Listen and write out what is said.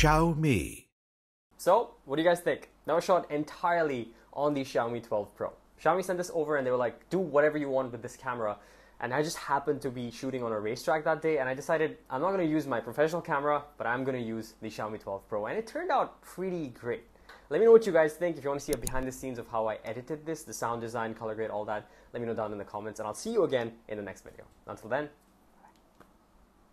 Xiaomi. So, what do you guys think? That was shot entirely on the Xiaomi 12 Pro. Xiaomi sent this over and they were like, do whatever you want with this camera. And I just happened to be shooting on a racetrack that day and I decided I'm not going to use my professional camera, but I'm going to use the Xiaomi 12 Pro. And it turned out pretty great. Let me know what you guys think. If you want to see a behind the scenes of how I edited this, the sound design, color grade, all that, let me know down in the comments. And I'll see you again in the next video. Until then,